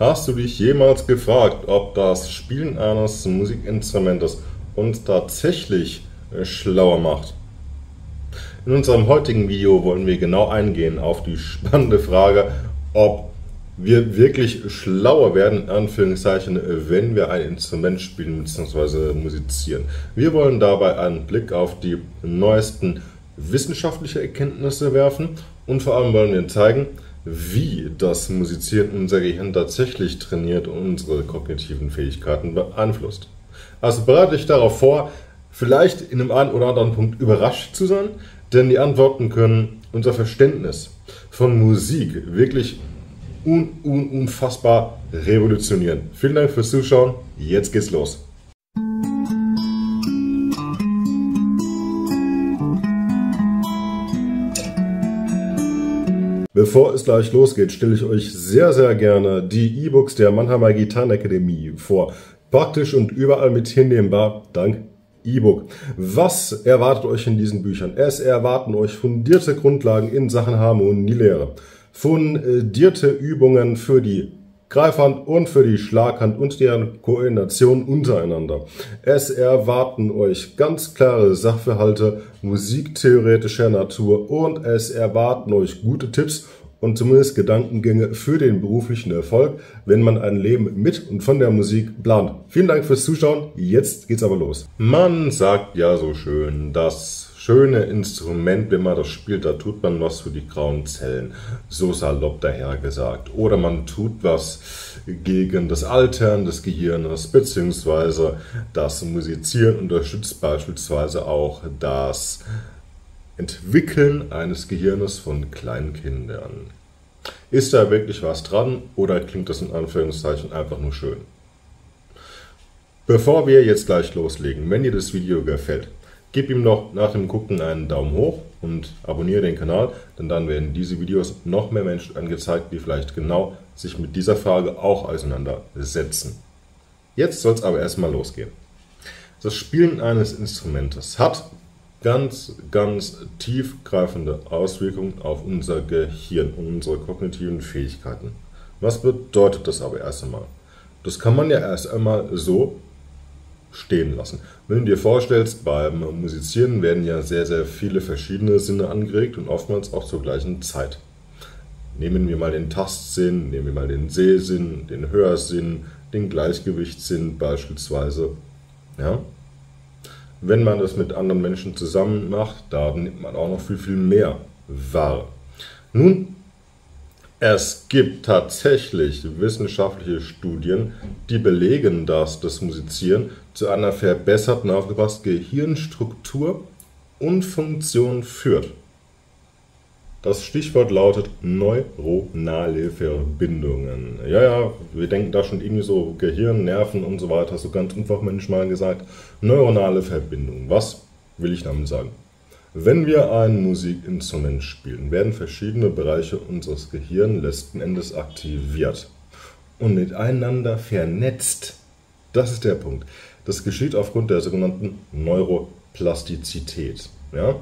Hast du dich jemals gefragt, ob das Spielen eines Musikinstrumentes uns tatsächlich äh, schlauer macht? In unserem heutigen Video wollen wir genau eingehen auf die spannende Frage, ob wir wirklich schlauer werden, in Anführungszeichen, wenn wir ein Instrument spielen bzw. musizieren. Wir wollen dabei einen Blick auf die neuesten wissenschaftlichen Erkenntnisse werfen und vor allem wollen wir zeigen, wie das Musizieren unser Gehirn tatsächlich trainiert und unsere kognitiven Fähigkeiten beeinflusst. Also bereite dich darauf vor, vielleicht in einem einen oder anderen Punkt überrascht zu sein, denn die Antworten können unser Verständnis von Musik wirklich un un unfassbar revolutionieren. Vielen Dank fürs Zuschauen, jetzt geht's los. Bevor es gleich losgeht, stelle ich euch sehr, sehr gerne die E-Books der Mannheimer Gitarrenakademie vor. Praktisch und überall mit hinnehmbar, dank E-Book. Was erwartet euch in diesen Büchern? Es erwarten euch fundierte Grundlagen in Sachen Harmonielehre, fundierte Übungen für die Greifhand und für die Schlaghand und deren Koordination untereinander. Es erwarten euch ganz klare Sachverhalte musiktheoretischer Natur und es erwarten euch gute Tipps und zumindest Gedankengänge für den beruflichen Erfolg, wenn man ein Leben mit und von der Musik plant. Vielen Dank fürs Zuschauen. Jetzt geht's aber los. Man sagt ja so schön, dass schöne Instrument, wenn man das spielt, da tut man was für die grauen Zellen, so salopp daher gesagt. Oder man tut was gegen das Altern des Gehirns, beziehungsweise das Musizieren unterstützt beispielsweise auch das Entwickeln eines Gehirnes von kleinen Kindern. Ist da wirklich was dran oder klingt das in Anführungszeichen einfach nur schön? Bevor wir jetzt gleich loslegen, wenn dir das Video gefällt, Gib ihm noch nach dem Gucken einen Daumen hoch und abonniere den Kanal, denn dann werden diese Videos noch mehr Menschen angezeigt, die vielleicht genau sich mit dieser Frage auch auseinandersetzen. Jetzt soll es aber erstmal losgehen. Das Spielen eines Instrumentes hat ganz, ganz tiefgreifende Auswirkungen auf unser Gehirn und unsere kognitiven Fähigkeiten. Was bedeutet das aber erst einmal? Das kann man ja erst einmal so stehen lassen. Wenn du dir vorstellst, beim Musizieren werden ja sehr, sehr viele verschiedene Sinne angeregt und oftmals auch zur gleichen Zeit. Nehmen wir mal den Tastsinn, nehmen wir mal den Sehsinn, den Hörsinn, den Gleichgewichtssinn beispielsweise. Ja? Wenn man das mit anderen Menschen zusammen macht, da nimmt man auch noch viel, viel mehr wahr. Nun es gibt tatsächlich wissenschaftliche Studien, die belegen, dass das Musizieren zu einer verbesserten, aufgepasst, Gehirnstruktur und Funktion führt. Das Stichwort lautet neuronale Verbindungen. Ja, ja, wir denken da schon irgendwie so Gehirn, Nerven und so weiter, so ganz unfachmännisch mal gesagt. Neuronale Verbindungen. Was will ich damit sagen? Wenn wir ein Musikinstrument spielen, werden verschiedene Bereiche unseres Gehirns letzten Endes aktiviert und miteinander vernetzt. Das ist der Punkt. Das geschieht aufgrund der sogenannten Neuroplastizität. Ja?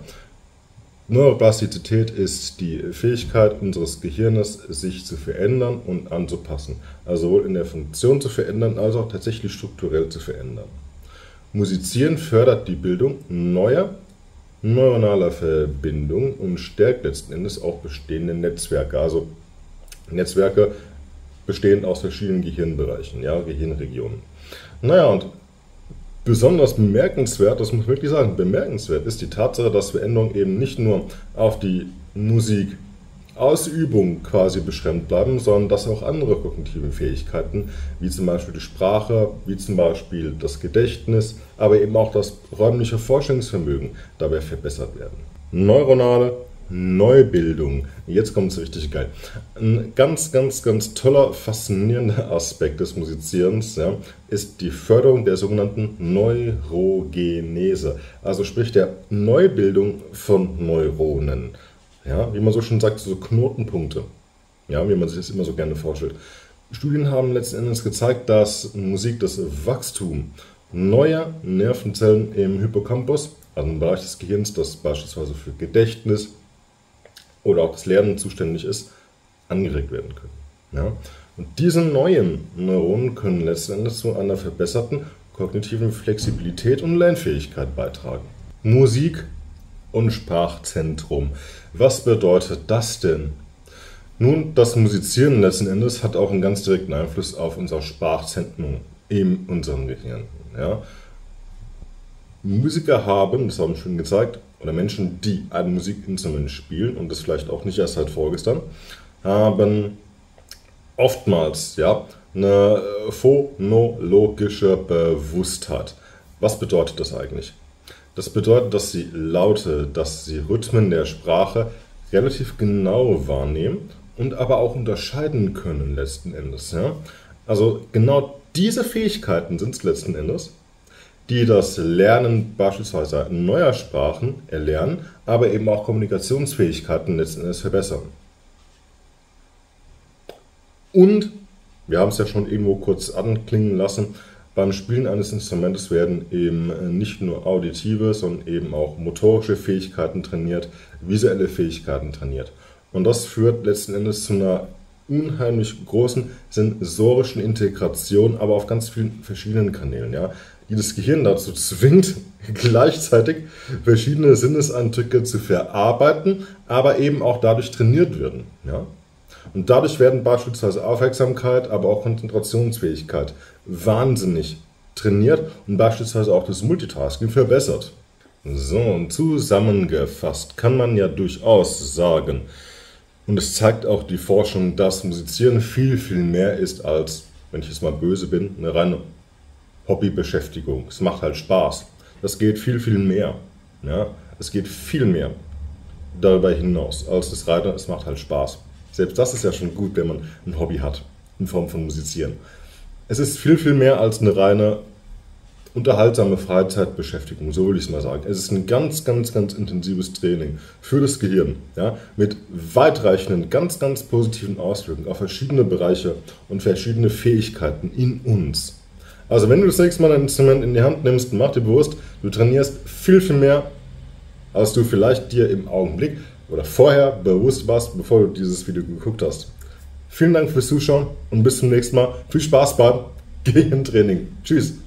Neuroplastizität ist die Fähigkeit unseres Gehirnes, sich zu verändern und anzupassen. Also sowohl in der Funktion zu verändern, als auch tatsächlich strukturell zu verändern. Musizieren fördert die Bildung neuer neuronaler Verbindung und stärkt letzten Endes auch bestehende Netzwerke. Also Netzwerke bestehen aus verschiedenen Gehirnbereichen, ja, Gehirnregionen. Naja, und besonders bemerkenswert, das muss ich wirklich sagen, bemerkenswert ist die Tatsache, dass Veränderungen eben nicht nur auf die Musik Ausübung quasi beschränkt bleiben, sondern dass auch andere kognitive Fähigkeiten, wie zum Beispiel die Sprache, wie zum Beispiel das Gedächtnis, aber eben auch das räumliche Forschungsvermögen dabei verbessert werden. Neuronale Neubildung. Jetzt kommt es richtig geil. Ein ganz, ganz, ganz toller, faszinierender Aspekt des Musizierens ja, ist die Förderung der sogenannten Neurogenese, also sprich der Neubildung von Neuronen. Ja, wie man so schon sagt, so Knotenpunkte. Ja, wie man sich das immer so gerne vorstellt. Studien haben letzten Endes gezeigt, dass Musik das Wachstum neuer Nervenzellen im Hippocampus, also im Bereich des Gehirns, das beispielsweise für Gedächtnis oder auch das Lernen zuständig ist, angeregt werden können. Ja? Und diese neuen Neuronen können letztendlich zu einer verbesserten kognitiven Flexibilität und Lernfähigkeit beitragen. Musik und Sprachzentrum. Was bedeutet das denn? Nun, das Musizieren letzten Endes hat auch einen ganz direkten Einfluss auf unser Sprachzentrum in unserem Gehirn. Ja? Musiker haben, das haben wir schon gezeigt, oder Menschen, die ein Musikinstrument spielen und das vielleicht auch nicht erst seit vorgestern, haben oftmals ja, eine phonologische Bewusstheit. Was bedeutet das eigentlich? Das bedeutet, dass sie Laute, dass sie Rhythmen der Sprache relativ genau wahrnehmen und aber auch unterscheiden können letzten Endes. Ja? Also genau diese Fähigkeiten sind es letzten Endes, die das Lernen beispielsweise neuer Sprachen erlernen, aber eben auch Kommunikationsfähigkeiten letzten Endes verbessern. Und, wir haben es ja schon irgendwo kurz anklingen lassen, beim Spielen eines Instrumentes werden eben nicht nur auditive, sondern eben auch motorische Fähigkeiten trainiert, visuelle Fähigkeiten trainiert. Und das führt letzten Endes zu einer unheimlich großen sensorischen Integration, aber auf ganz vielen verschiedenen Kanälen, ja, die das Gehirn dazu zwingt, gleichzeitig verschiedene Sinneseindrücke zu verarbeiten, aber eben auch dadurch trainiert werden. Ja. Und dadurch werden beispielsweise Aufmerksamkeit, aber auch Konzentrationsfähigkeit wahnsinnig trainiert und beispielsweise auch das Multitasking verbessert. So, und zusammengefasst kann man ja durchaus sagen, und es zeigt auch die Forschung, dass Musizieren viel, viel mehr ist als, wenn ich jetzt mal böse bin, eine reine Hobbybeschäftigung. Es macht halt Spaß. Das geht viel, viel mehr. Ja? Es geht viel mehr darüber hinaus als das reine, es macht halt Spaß. Selbst das ist ja schon gut, wenn man ein Hobby hat in Form von Musizieren. Es ist viel, viel mehr als eine reine unterhaltsame Freizeitbeschäftigung, so will ich es mal sagen. Es ist ein ganz, ganz, ganz intensives Training für das Gehirn, ja, mit weitreichenden, ganz, ganz positiven Auswirkungen auf verschiedene Bereiche und verschiedene Fähigkeiten in uns. Also wenn du das nächste Mal ein Instrument in die Hand nimmst, mach dir bewusst, du trainierst viel, viel mehr, als du vielleicht dir im Augenblick oder vorher bewusst warst, bevor du dieses Video geguckt hast. Vielen Dank fürs Zuschauen und bis zum nächsten Mal. Viel Spaß beim Gehirntraining. Tschüss.